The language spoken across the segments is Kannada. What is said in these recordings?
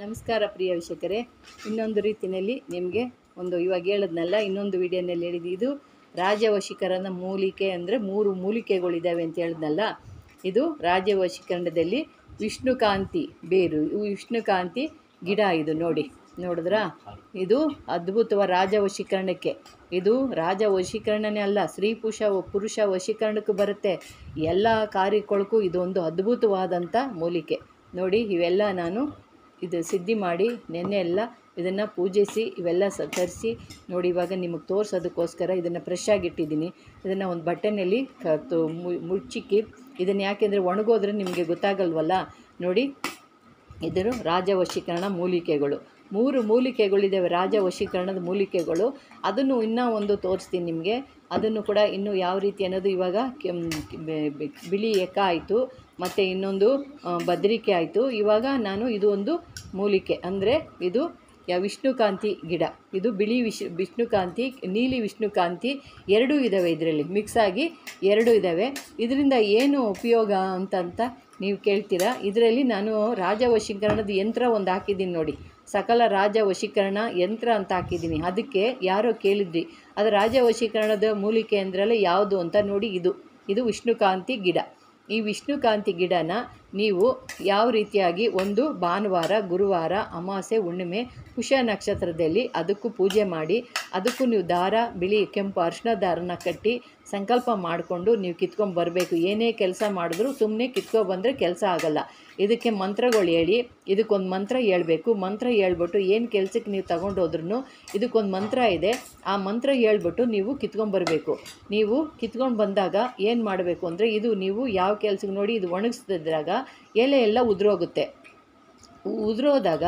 ನಮಸ್ಕಾರ ಪ್ರಿಯ ವೀಕ್ಷಕರೇ. ಇನ್ನೊಂದು ರೀತಿಯಲ್ಲಿ ನಿಮಗೆ ಒಂದು ಇವಾಗ ಹೇಳಿದ್ನಲ್ಲ, ಇನ್ನೊಂದು ವಿಡಿಯೋನಲ್ಲಿ ಹೇಳಿದ್ದು ಇದು ರಾಜವಶೀಕರಣ ಮೂಲಿಕೆ ಅಂದರೆ ಮೂರು ಮೂಲಿಕೆಗಳಿದ್ದಾವೆ ಅಂತ ಹೇಳಿದ್ನಲ್ಲ. ಇದು ರಾಜವಶಿಕರಣದಲ್ಲಿ ವಿಷ್ಣುಕಾಂತಿ ಬೇರು, ಇವು ವಿಷ್ಣುಕಾಂತಿ ಗಿಡ ಇದು ನೋಡಿ, ನೋಡಿದ್ರಾ? ಇದು ಅದ್ಭುತವ ರಾಜ ವಶೀಕರಣಕ್ಕೆ ಇದು ರಾಜ ವಶೀಕರಣನೇ ಅಲ್ಲ, ಸ್ತ್ರೀ ಪುರುಷ ಪುರುಷ ವಶೀಕರಣಕ್ಕೂ ಬರುತ್ತೆ. ಎಲ್ಲ ಕಾರ್ಯಗಳಿಗೂ ಇದೊಂದು ಅದ್ಭುತವಾದಂಥ ಮೂಲಿಕೆ. ನೋಡಿ, ಇವೆಲ್ಲ ನಾನು ಇದು ಸಿದ್ಧಿ ಮಾಡಿ, ನೆನ್ನೆ ಎಲ್ಲ ಇದನ್ನು ಪೂಜಿಸಿ, ಇವೆಲ್ಲ ಸ ನೋಡಿ ಇವಾಗ ನಿಮಗೆ ತೋರಿಸೋದಕ್ಕೋಸ್ಕರ ಇದನ್ನು ಫ್ರೆಶ್ ಆಗಿಟ್ಟಿದ್ದೀನಿ ಇದನ್ನು ಒಂದು ಬಟ್ಟೆನಲ್ಲಿ ಮುಚ್ಚಿಕ್ಕಿ, ಇದನ್ನು ಯಾಕೆಂದರೆ ಒಣಗೋದ್ರೆ ನಿಮಗೆ ಗೊತ್ತಾಗಲ್ವಲ್ಲ? ನೋಡಿ, ಇದರ ರಾಜ ವಶೀಕರಣ ಮೂಲಿಕೆಗಳು. ಮೂರು ಮೂಲಿಕೆಗಳಿದ್ದಾವೆ ರಾಜ ವಶೀಕರಣದ ಮೂಲಿಕೆಗಳು. ಅದನ್ನು ಇನ್ನೂ ಒಂದು ತೋರಿಸ್ತೀನಿ ನಿಮಗೆ. ಅದನ್ನು ಕೂಡ ಇನ್ನು ಯಾವ ರೀತಿ ಅನ್ನೋದು ಇವಾಗ ಬಿಳಿ ಎಕ್ಕ ಆಯಿತು, ಮತ್ತು ಇನ್ನೊಂದು ಬದ್ರಿಕೆ ಆಯಿತು. ಇವಾಗ ನಾನು ಇದು ಒಂದು ಮೂಲಿಕೆ ಅಂದರೆ ಇದು ವಿಷ್ಣುಕಾಂತಿ ಗಿಡ. ಇದು ಬಿಳಿ ವಿಶ್, ವಿಷ್ಣುಕಾಂತಿ, ನೀಲಿ ವಿಷ್ಣುಕಾಂತಿ ಎರಡೂ ಇದ್ದಾವೆ ಇದರಲ್ಲಿ. ಮಿಕ್ಸ್ ಆಗಿ ಎರಡೂ ಇದ್ದಾವೆ ಇದರಿಂದ ಏನು ಉಪಯೋಗ ಅಂತಂತ ನೀವು ಕೇಳ್ತೀರಾ? ಇದರಲ್ಲಿ ನಾನು ರಾಜ ವಶೀಕರಣದ ಯಂತ್ರ ಒಂದು ಹಾಕಿದ್ದೀನಿ ನೋಡಿ. ಸಕಲ ರಾಜ ವಶೀಕರಣ ಯಂತ್ರ ಅಂತ ಹಾಕಿದ್ದೀನಿ. ಅದಕ್ಕೆ ಯಾರೋ ಕೇಳಿದ್ರಿ. ಅದು ರಾಜ ವಶೀಕರಣದ ಮೂಲಿಕೆ ಅಂದ್ರಲ್ಲ ಯಾವುದು ಅಂತ ನೋಡಿ ಇದು. ಇದು ವಿಷ್ಣುಕಾಂತಿ ಗಿಡ. ಈ ವಿಷ್ಣುಕಾಂತಿ ಗಿಡನ ನೀವು ಯಾವ ರೀತಿಯಾಗಿ ಒಂದು ಭಾನುವಾರ, ಗುರುವಾರ, ಅಮಾಸೆ, ಹುಣ್ಣಿಮೆ ಕುಶ ನಕ್ಷತ್ರದಲ್ಲಿ ಅದಕ್ಕೂ ಪೂಜೆ ಮಾಡಿ, ಅದಕ್ಕೂ ನೀವು ದಾರ, ಬಿಳಿ, ಕೆಂಪು, ಅರಿಶಿನ ದಾರನ ಕಟ್ಟಿ ಸಂಕಲ್ಪ ಮಾಡಿಕೊಂಡು ನೀವು ಕಿತ್ಕೊಂಡು ಬರಬೇಕು. ಏನೇ ಕೆಲಸ ಮಾಡಿದ್ರು ಸುಮ್ಮನೆ ಕಿತ್ಕೊ ಬಂದರೆ ಕೆಲಸ ಆಗಲ್ಲ. ಇದಕ್ಕೆ ಮಂತ್ರಗಳು ಹೇಳಿ, ಇದಕ್ಕೊಂದು ಮಂತ್ರ ಹೇಳ್ಬೇಕು. ಮಂತ್ರ ಹೇಳ್ಬಿಟ್ಟು ಏನು ಕೆಲಸಕ್ಕೆ ನೀವು ತಗೊಂಡೋದ್ರೂ ಇದಕ್ಕೊಂದು ಮಂತ್ರ ಇದೆ. ಆ ಮಂತ್ರ ಹೇಳ್ಬಿಟ್ಟು ನೀವು ಕಿತ್ಕೊಂಡ್ಬರ್ಬೇಕು ನೀವು ಕಿತ್ಕೊಂಡು ಬಂದಾಗ ಏನು ಮಾಡಬೇಕು ಅಂದರೆ ಇದು ನೀವು ಯಾವ ಕೆಲಸಕ್ಕೆ ನೋಡಿ ಇದು ಒಣಗಿಸ್ತಿದ್ರಾಗ ಎಲೆ ಎಲ್ಲ ಉದುರೋಗುತ್ತೆ. ಉದುರೋದಾಗ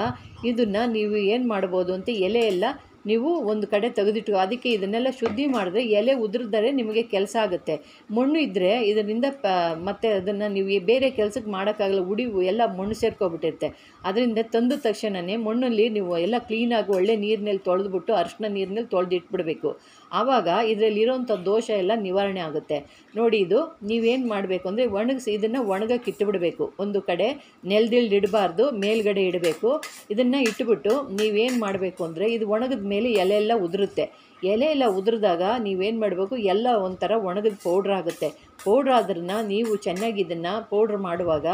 ಇದನ್ನು ನೀವು ಏನು ಮಾಡ್ಬೋದು ಅಂತ ಎಲೆ ಎಲ್ಲ ನೀವು ಒಂದು ಕಡೆ ತೆಗೆದಿಟ್ಟು ಅದಕ್ಕೆ ಇದನ್ನೆಲ್ಲ ಶುದ್ಧಿ ಮಾಡಿದ್ರೆ ಎಲೆ ಉದುರಿದರೆ ನಿಮಗೆ ಕೆಲಸ ಆಗುತ್ತೆ. ಮಣ್ಣು ಇದ್ದರೆ ಇದರಿಂದ ಪ, ಮತ್ತು ಅದನ್ನು ನೀವು ಬೇರೆ ಕೆಲಸಕ್ಕೆ ಮಾಡೋಕ್ಕಾಗಲ್ಲ, ಉಡಿ ಎಲ್ಲ ಮಣ್ಣು ಸೇರ್ಕೊಬಿಟ್ಟಿರುತ್ತೆ. ಅದರಿಂದ ತಂದ ತಕ್ಷಣವೇ ಮಣ್ಣಲ್ಲಿ ನೀವು ಎಲ್ಲ ಕ್ಲೀನಾಗಿ ಒಳ್ಳೆ ನೀರಿನಲ್ಲಿ ತೊಳೆದ್ಬಿಟ್ಟು ಅರಿಶಿನ ನೀರಿನಲ್ಲಿ ತೊಳೆದು ಇಟ್ಬಿಡಬೇಕು ಆವಾಗ ಇದರಲ್ಲಿರೋಂಥ ದೋಷ ಎಲ್ಲ ನಿವಾರಣೆ ಆಗುತ್ತೆ. ನೋಡಿ ಇದು ನೀವೇನು ಮಾಡಬೇಕು ಅಂದರೆ ಒಣಗಿಸಿ, ಇದನ್ನು ಒಣಗಕ್ಕೆ ಇಟ್ಟುಬಿಡಬೇಕು ಒಂದು ಕಡೆ ನೆಲದಿಲ್ದು ಇಡಬಾರ್ದು, ಮೇಲ್ಗಡೆ ಇಡಬೇಕು. ಇದನ್ನು ಇಟ್ಬಿಟ್ಟು ನೀವೇನು ಮಾಡಬೇಕು ಅಂದರೆ ಇದು ಒಣಗಿದ ಮೇಲೆ ಎಲೆ ಎಲ್ಲ ಉದುರುತ್ತೆ. ಎಲೆ ಎಲ್ಲ ಉದುರಿದಾಗ ನೀವೇನು ಮಾಡಬೇಕು, ಎಲ್ಲ ಒಂಥರ ಒಣಗಿದ ಪೌಡ್ರ್ ಆಗುತ್ತೆ. ಪೌಡ್ರ್ ಆದ್ರನ್ನ ನೀವು ಚೆನ್ನಾಗಿ ಇದನ್ನು ಪೌಡ್ರ್ ಮಾಡುವಾಗ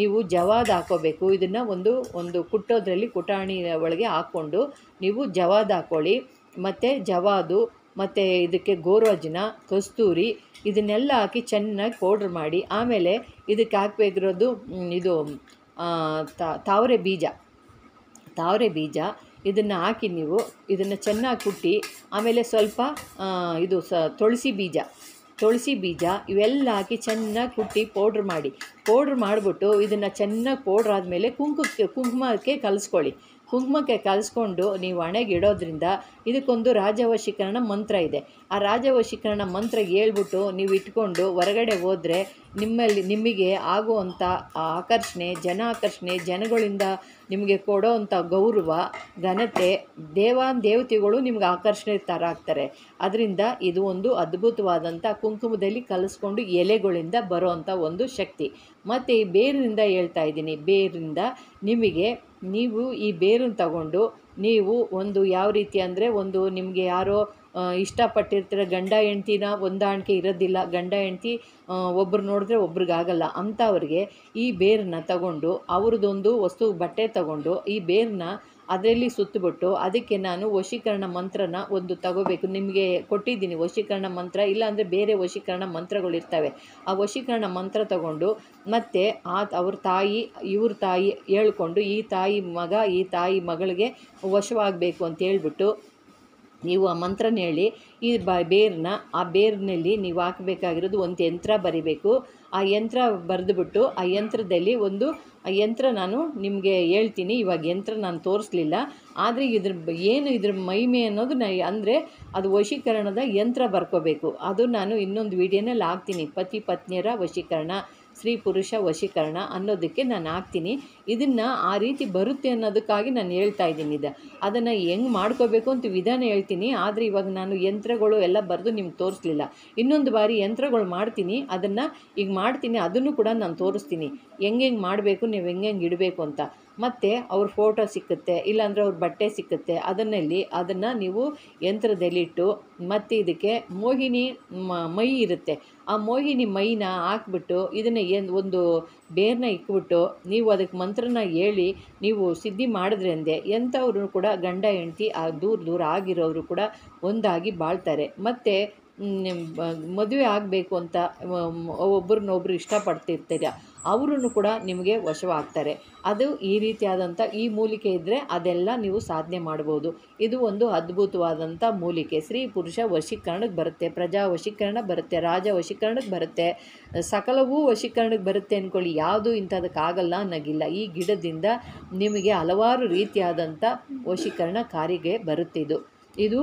ನೀವು ಜವಾದ ಹಾಕೋಬೇಕು. ಇದನ್ನು ಒಂದು ಒಂದು ಕುಟ್ಟೋದ್ರಲ್ಲಿ ಕುಟಾಣಿ ಒಳಗೆ ಹಾಕ್ಕೊಂಡು ನೀವು ಜವಾದ ಹಾಕ್ಕೊಳ್ಳಿ ಮತ್ತು ಜವಾದು ಮತ್ತು ಇದಕ್ಕೆ ಗೋರೋಜನ ಕಸ್ತೂರಿ ಇದನ್ನೆಲ್ಲ ಹಾಕಿ ಚೆನ್ನಾಗಿ ಪೌಡ್ರ್ ಮಾಡಿ, ಆಮೇಲೆ ಇದಕ್ಕೆ ಹಾಕಬೇಕಿರೋದು ಇದು ತಾವರೆ ಬೀಜ. ತಾವರೆ ಬೀಜ ಇದನ್ನು ಹಾಕಿ ನೀವು ಇದನ್ನು ಚೆನ್ನಾಗಿ ಕುಟ್ಟಿ, ಆಮೇಲೆ ಸ್ವಲ್ಪ ಇದು ಸ, ತುಳಸಿ ಬೀಜ. ತುಳಸಿ ಬೀಜ ಇವೆಲ್ಲ ಹಾಕಿ ಚೆನ್ನಾಗಿ ಕುಟ್ಟಿ ಪೌಡ್ರ್ ಮಾಡಿ. ಪೌಡ್ರ್ ಮಾಡಿಬಿಟ್ಟು ಇದನ್ನು ಚೆನ್ನಾಗಿ ಪೌಡ್ರ್ ಆದಮೇಲೆ ಕುಂಕುಮಕ್ಕೆ ಕುಂಕುಮಕ್ಕೆ ಕಲಿಸ್ಕೊಳ್ಳಿ. ಕುಂಕುಮಕ್ಕೆ ಕಲಿಸ್ಕೊಂಡು ನೀವು ಹಣೆಗೆ ಇಡೋದ್ರಿಂದ ಇದಕ್ಕೊಂದು ರಾಜವಶೀಕರಣ ಮಂತ್ರ ಇದೆ. ಆ ರಾಜವಶೀಕರಣ ಮಂತ್ರ ಹೇಳ್ಬಿಟ್ಟು ನೀವು ಇಟ್ಕೊಂಡು ಹೊರಗಡೆ ಹೋದರೆ ನಿಮ್ಮಲ್ಲಿ ನಿಮಗೆ ಆಗುವಂಥ ಆಕರ್ಷಣೆ, ಜನ ಆಕರ್ಷಣೆ, ಜನಗಳಿಂದ ನಿಮಗೆ ಕೊಡೋವಂಥ ಗೌರವ, ಘನತೆ, ದೇವಾನ್ ದೇವತೆಗಳು ನಿಮ್ಗೆ ಆಕರ್ಷಣೆ ಥರ ಆಗ್ತಾರೆ. ಅದರಿಂದ ಇದು ಒಂದು ಅದ್ಭುತವಾದಂಥ ಕುಂಕುಮದಲ್ಲಿ ಕಲಿಸ್ಕೊಂಡು ಎಲೆಗಳಿಂದ ಬರೋವಂಥ ಒಂದು ಶಕ್ತಿ. ಮತ್ತು ಈ ಬೇರಿನಿಂದ ಹೇಳ್ತಾ ಇದ್ದೀನಿ, ಬೇರಿಂದ ನಿಮಗೆ ನೀವು ಈ ಬೇರನ್ನು ತಗೊಂಡು ನೀವು ಒಂದು ಯಾವ ರೀತಿ ಅಂದರೆ ಒಂದು ನಿಮಗೆ ಯಾರೋ ಇಷ್ಟಪಟ್ಟಿರ್ತೀರ, ಗಂಡ ಹೆಂಡ್ತಿನ ಹೊಂದಾಣಿಕೆ ಇರೋದಿಲ್ಲ. ಗಂಡ ಹೆಂಡ್ತಿ ಒಬ್ರು ನೋಡಿದ್ರೆ ಒಬ್ರಿಗಾಗಲ್ಲ. ಅಂಥವ್ರಿಗೆ ಈ ಬೇರನ್ನ ತಗೊಂಡು, ಅವ್ರದ್ದೊಂದು ವಸ್ತು ಬಟ್ಟೆ ತಗೊಂಡು ಈ ಬೇರನ್ನ ಅದರಲ್ಲಿ ಸುತ್ತಬಿಟ್ಟು ಅದಕ್ಕೆ ನಾನು ವಶೀಕರಣ ಮಂತ್ರನ ಒಂದು ತಗೋಬೇಕು. ನಿಮಗೆ ಕೊಟ್ಟಿದ್ದೀನಿ ವಶೀಕರಣ ಮಂತ್ರ, ಇಲ್ಲಾಂದರೆ ಬೇರೆ ವಶೀಕರಣ ಮಂತ್ರಗಳಿರ್ತವೆ. ಆ ವಶೀಕರಣ ಮಂತ್ರ ತಗೊಂಡು ಮತ್ತು ಆ ಅವ್ರ ತಾಯಿ, ಇವ್ರ ತಾಯಿ ಹೇಳ್ಕೊಂಡು ಈ ತಾಯಿ ಮಗ, ಈ ತಾಯಿ ಮಗಳಿಗೆ ವಶವಾಗಬೇಕು ಅಂತ ಹೇಳ್ಬಿಟ್ಟು ನೀವು ಆ ಮಂತ್ರನ ಹೇಳಿ, ಈ ಬ ಬೇರನ್ನ ಆ ಬೇರ್ನಲ್ಲಿ ನೀವು ಹಾಕಬೇಕಾಗಿರೋದು ಒಂದು ಯಂತ್ರ ಬರಿಬೇಕು. ಆ ಯಂತ್ರ ಬರೆದುಬಿಟ್ಟು ಆ ಯಂತ್ರದಲ್ಲಿ ಒಂದು ಯಂತ್ರ ನಾನು ನಿಮಗೆ ಹೇಳ್ತೀನಿ. ಇವಾಗ ಯಂತ್ರ ನಾನು ತೋರಿಸ್ಲಿಲ್ಲ. ಆದರೆ ಇದ್ರ ಏನು ಇದ್ರ ಮಹಿಮೆ ಅನ್ನೋದು ನಾ, ಅಂದರೆ ಅದು ವಶೀಕರಣದ ಯಂತ್ರ ಬರ್ಕೋಬೇಕು. ಅದು ನಾನು ಇನ್ನೊಂದು ವಿಡಿಯೋನಲ್ಲಿ ಹಾಕ್ತೀನಿ. ಪತಿ ಪತ್ನಿಯರ ವಶೀಕರಣ. ಸ್ತ್ರೀ ಪುರುಷ ವಶೀಕರಣ ಅನ್ನೋದಕ್ಕೆ ನಾನು ಹಾಕ್ತೀನಿ. ಇದನ್ನು ಆ ರೀತಿ ಬರುತ್ತೆ ಅನ್ನೋದಕ್ಕಾಗಿ ನಾನು ಹೇಳ್ತಾ ಇದ್ದೀನಿ ಇದು. ಅದನ್ನು ಹೆಂಗೆ ಮಾಡ್ಕೋಬೇಕು ಅಂತ ವಿಧಾನ ಹೇಳ್ತೀನಿ. ಆದರೆ ಇವಾಗ ನಾನು ಯಂತ್ರಗಳು ಎಲ್ಲ ಬರೆದು ನಿಮ್ಗೆ ತೋರಿಸ್ಲಿಲ್ಲ. ಇನ್ನೊಂದು ಬಾರಿ ಯಂತ್ರಗಳು ಮಾಡ್ತೀನಿ. ಅದನ್ನು ಈಗ ಮಾಡ್ತೀನಿ. ಅದನ್ನು ಕೂಡ ನಾನು ತೋರಿಸ್ತೀನಿ. ಹೆಂಗೆ ಮಾಡಬೇಕು, ನೀವು ಹೆಂಗೆ ಇಡಬೇಕು ಅಂತ. ಮತ್ತು ಅವ್ರ ಫೋಟೋ ಸಿಕ್ಕುತ್ತೆ, ಇಲ್ಲಾಂದರೆ ಅವ್ರ ಬಟ್ಟೆ ಸಿಕ್ಕುತ್ತೆ, ಅದನ್ನಲ್ಲಿ ಅದನ್ನು ನೀವು ಯಂತ್ರದಲ್ಲಿಟ್ಟು ಮತ್ತು ಇದಕ್ಕೆ ಮೋಹಿನಿ ಮ- ಇರುತ್ತೆ. ಆ ಮೋಹಿನಿ ಮೈನ ಹಾಕ್ಬಿಟ್ಟು ಇದನ್ನು ಏನು ಒಂದು ಬೇರನ್ನ ಇಕ್ಬಿಟ್ಟು ನೀವು ಅದಕ್ಕೆ ಮಂತ್ರನ ಹೇಳಿ ನೀವು ಸಿದ್ಧಿ ಮಾಡಿದ್ರೆಂದೆ ಎಂಥವ್ರು ಕೂಡ ಗಂಡ, ಹೆಂಡ್ತಿ, ಆ ದೂರ ದೂರ ಆಗಿರೋರು ಕೂಡ ಒಂದಾಗಿ ಬಾಳ್ತಾರೆ. ಮತ್ತು ಮದುವೆ ಆಗಬೇಕು ಅಂತ ಒಬ್ರನ್ನೊಬ್ರು ಇಷ್ಟಪಡ್ತಿರ್ತೀರ ಅವರೂ ಕೂಡ ನಿಮಗೆ ವಶವಾಗ್ತಾರೆ. ಅದು ಈ ರೀತಿಯಾದಂಥ ಈ ಮೂಲಿಕೆ ಇದ್ದರೆ ಅದೆಲ್ಲ ನೀವು ಸಾಧನೆ ಮಾಡ್ಬೋದು. ಇದು ಒಂದು ಅದ್ಭುತವಾದಂಥ ಮೂಲಿಕೆ. ಸ್ತ್ರೀ, ಪುರುಷ ವಶೀಕರಣಕ್ಕೆ ಬರುತ್ತೆ, ಪ್ರಜಾ ವಶೀಕರಣ ಬರುತ್ತೆ, ರಾಜ ವಶೀಕರಣಕ್ಕೆ ಬರುತ್ತೆ, ಸಕಲವೂ ವಶೀಕರಣಕ್ಕೆ ಬರುತ್ತೆ ಅಂದ್ಕೊಳ್ಳಿ ಯಾವುದು ಇಂಥದಕ್ಕಾಗಲ್ಲ ಅನ್ನೋಗಿಲ್ಲ. ಈ ಗಿಡದಿಂದ ನಿಮಗೆ ಹಲವಾರು ರೀತಿಯಾದಂಥ ವಶೀಕರಣ ಕಾರಿಗೆ ಬರುತ್ತಿದ್ದು ಇದು ಇದು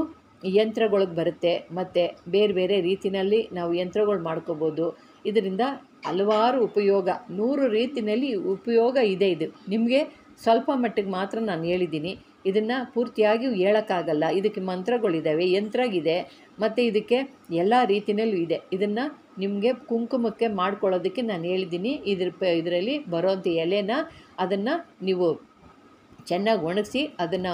ಯಂತ್ರಗಳಿಗೆ ಬರುತ್ತೆ. ಮತ್ತು ಬೇರೆ ಬೇರೆ ರೀತಿಯಲ್ಲಿ ನಾವು ಯಂತ್ರಗಳು ಮಾಡ್ಕೋಬೋದು. ಇದರಿಂದ ಹಲವಾರು ಉಪಯೋಗ, ನೂರು ರೀತಿಯಲ್ಲಿ ಉಪಯೋಗ ಇದೆ ಇದು. ನಿಮಗೆ ಸ್ವಲ್ಪ ಮಟ್ಟಿಗೆ ಮಾತ್ರ ನಾನು ಹೇಳಿದ್ದೀನಿ. ಇದನ್ನು ಪೂರ್ತಿಯಾಗಿ ಹೇಳೋಕ್ಕಾಗಲ್ಲ. ಇದಕ್ಕೆ ಮಂತ್ರಗಳಿದ್ದಾವೆ ಯಂತ್ರಗಿದೆ, ಮತ್ತು ಇದಕ್ಕೆ ಎಲ್ಲ ರೀತಿಯಲ್ಲೂ ಇದೆ. ಇದನ್ನು ನಿಮಗೆ ಕುಂಕುಮಕ್ಕೆ ಮಾಡ್ಕೊಳ್ಳೋದಕ್ಕೆ ನಾನು ಹೇಳಿದ್ದೀನಿ. ಇದ್ರ ಇದರಲ್ಲಿ ಬರೋಂಥ ಎಲೆನ ಅದನ್ನು ನೀವು ಚೆನ್ನಾಗಿ ಒಣಗಿಸಿ ಅದನ್ನು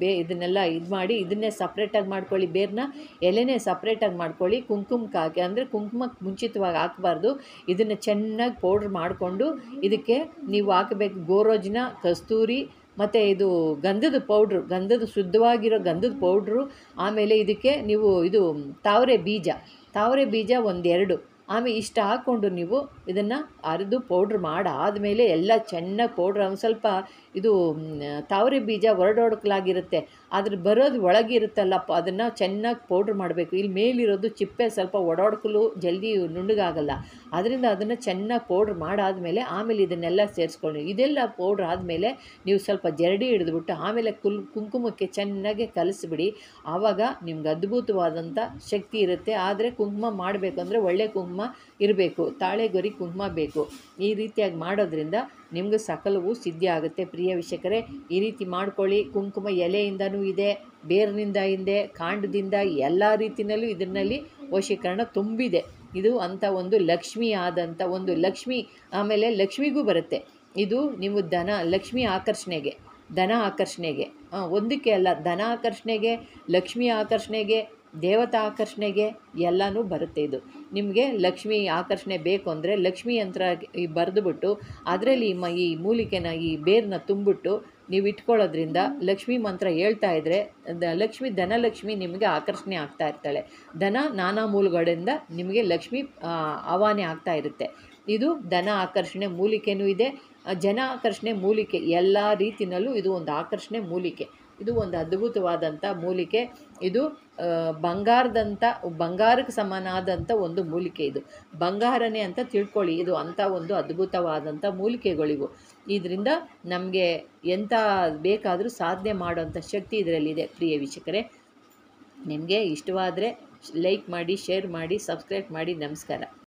ಬೇ ಇದನ್ನೆಲ್ಲ ಇದು ಮಾಡಿ ಇದನ್ನೇ ಸಪ್ರೇಟಾಗಿ ಮಾಡ್ಕೊಳ್ಳಿ. ಬೇರನ್ನ ಎಲೆನೇ ಸಪ್ರೇಟಾಗಿ ಮಾಡ್ಕೊಳ್ಳಿ. ಕುಂಕುಮಕ್ಕೆ ಹಾಕಿ ಅಂದರೆ ಕುಂಕುಮಕ್ಕೆ ಮುಂಚಿತವಾಗಿ ಹಾಕಬಾರ್ದು. ಇದನ್ನು ಚೆನ್ನಾಗಿ ಪೌಡ್ರ್ ಮಾಡಿಕೊಂಡು ಇದಕ್ಕೆ ನೀವು ಹಾಕಬೇಕು ಗೋರೋಜಿನ, ಕಸ್ತೂರಿ ಮತ್ತು ಇದು ಗಂಧದ ಪೌಡ್ರು ಗಂಧದ ಶುದ್ಧವಾಗಿರೋ ಗಂಧದ ಪೌಡ್ರು ಆಮೇಲೆ ಇದಕ್ಕೆ ನೀವು ಇದು ತಾವರೆ ಬೀಜ ತಾವರೆ ಬೀಜ ಒಂದೆರಡು. ಆಮೇಲೆ ಇಷ್ಟು ಹಾಕ್ಕೊಂಡು ನೀವು ಇದನ್ನು ಅರೆದು ಪೌಡ್ರ್ ಮಾಡಾದಮೇಲೆ ಎಲ್ಲ ಚೆನ್ನಾಗಿ ಪೌಡ್ರ್ ಒಂದು ಸ್ವಲ್ಪ ಇದು ತಾವರೆ ಬೀಜ ಒರಡೊಡ್ಕಲಾಗಿರುತ್ತೆ. ಆದರೆ ಬರೋದು ಒಳಗಿರುತ್ತಲ್ಲಪ್ಪ, ಅದನ್ನು ಚೆನ್ನಾಗಿ ಪೌಡ್ರ್ ಮಾಡಬೇಕು. ಇಲ್ಲಿ ಮೇಲಿರೋದು ಚಿಪ್ಪೆ ಸ್ವಲ್ಪ ಒಡಾಡ್ಕಲು ಜಲ್ದಿ ನುಣ್ಣಗಾಗಲ್ಲ. ಅದರಿಂದ ಅದನ್ನು ಚೆನ್ನಾಗಿ ಪೌಡ್ರ್ ಮಾಡಾದಮೇಲೆ ಆಮೇಲೆ ಇದನ್ನೆಲ್ಲ ಸೇರಿಸ್ಕೊಳ್ಳಿ. ಇದೆಲ್ಲ ಪೌಡ್ರ್ ಆದಮೇಲೆ ನೀವು ಸ್ವಲ್ಪ ಜರಡಿ ಹಿಡಿದ್ಬಿಟ್ಟು ಆಮೇಲೆ ಕುಲ್, ಕುಂಕುಮಕ್ಕೆ ಚೆನ್ನಾಗಿ ಕಲಿಸ್ಬಿಡಿ. ಆವಾಗ ನಿಮ್ಗೆ ಅದ್ಭುತವಾದಂಥ ಶಕ್ತಿ ಇರುತ್ತೆ. ಆದರೆ ಕುಂಕುಮ ಮಾಡಬೇಕು ಅಂದರೆ ಒಳ್ಳೆ ಕುಂಕುಮ ಇರಬೇಕು. ತಾಳೆಗೊರಿ ಕುಂಕುಮ ಬೇಕು. ಈ ರೀತಿಯಾಗಿ ಮಾಡೋದ್ರಿಂದ ನಿಮ್ಗೆ ಸಕಲವು ಸಿದ್ಧಿ ಆಗುತ್ತೆ. ಪ್ರಿಯ ವೀಕ್ಷಕರೇ, ಈ ರೀತಿ ಮಾಡ್ಕೊಳ್ಳಿ. ಕುಂಕುಮ ಎಲೆಯಿಂದನೂ ಇದೆ, ಬೇರಿನಿಂದ ಇದೆ ಕಾಂಡದಿಂದ ಎಲ್ಲ ರೀತಿಯಲ್ಲೂ ಇದರಲ್ಲಿ ವಶೀಕರಣ ತುಂಬಿದೆ. ಇದು ಅಂಥ ಒಂದು ಲಕ್ಷ್ಮಿ ಆದಂಥ ಒಂದು ಲಕ್ಷ್ಮಿ, ಆಮೇಲೆ ಲಕ್ಷ್ಮಿಗೂ ಬರುತ್ತೆ. ಇದು ನಿಮ್ಮ ಧನ, ಲಕ್ಷ್ಮಿ ಆಕರ್ಷಣೆಗೆ, ಧನ ಆಕರ್ಷಣೆಗೆ ಒಂದಕ್ಕೆ ಅಲ್ಲ, ಧನ ಆಕರ್ಷಣೆಗೆ, ಲಕ್ಷ್ಮಿ ಆಕರ್ಷಣೆಗೆ ದೇವತಾ ಆಕರ್ಷಣೆಗೆ ಎಲ್ಲನೂ ಬರುತ್ತೆ ಇದು. ನಿಮಗೆ ಲಕ್ಷ್ಮಿ ಆಕರ್ಷಣೆ ಬೇಕು ಅಂದರೆ ಲಕ್ಷ್ಮಿ ಯಂತ್ರ ಬರೆದುಬಿಟ್ಟು ಅದರಲ್ಲಿ ಮ ಈ ಮೂಲಿಕೆನ ಈ ಬೇರನ್ನ ತುಂಬಿಟ್ಟು ನೀವು ಇಟ್ಕೊಳ್ಳೋದ್ರಿಂದ ಲಕ್ಷ್ಮಿ ಮಂತ್ರ ಹೇಳ್ತಾ ಇದ್ದರೆ ಲಕ್ಷ್ಮಿ ಧನಲಕ್ಷ್ಮಿ ನಿಮಗೆ ಆಕರ್ಷಣೆ ಆಗ್ತಾ ಇರ್ತಾಳೆ. ಧನ ನಾನಾ ಮೂಲಗಳಿಂದ ನಿಮಗೆ ಲಕ್ಷ್ಮಿ ಆವಾನೆ ಆಗ್ತಾ ಇರುತ್ತೆ. ಇದು ಧನ ಆಕರ್ಷಣೆ ಮೂಲಿಕೆನೂ ಇದೆ. ಜನ ಆಕರ್ಷಣೆ ಮೂಲಿಕೆ, ಎಲ್ಲ ರೀತಿಯಲ್ಲೂ ಇದು ಒಂದು ಆಕರ್ಷಣೆ ಮೂಲಿಕೆ. ಇದು ಒಂದು ಅದ್ಭುತವಾದಂಥ ಮೂಲಿಕೆ. ಇದು ಬಂಗಾರದಂಥ ಬಂಗಾರಕ್ಕೆ ಸಮನಾದಂಥ ಒಂದು ಮೂಲಿಕೆ ಇದು. ಬಂಗಾರನೇ ಅಂತ ತಿಳ್ಕೊಳ್ಳಿ. ಇದು ಅಂಥ ಒಂದು ಅದ್ಭುತವಾದಂಥ ಮೂಲಿಕೆಗಳಿವು. ಇದರಿಂದ ನಮಗೆ ಎಂಥ ಬೇಕಾದರೂ ಸಾಧನೆ ಮಾಡುವಂಥ ಶಕ್ತಿ ಇದರಲ್ಲಿದೆ ಪ್ರಿಯ ವೀಕ್ಷಕರೇ. ನಿಮಗೆ ಇಷ್ಟವಾದರೆ ಲೈಕ್ ಮಾಡಿ, ಶೇರ್ ಮಾಡಿ, ಸಬ್ಸ್ಕ್ರೈಬ್ ಮಾಡಿ. ನಮಸ್ಕಾರ.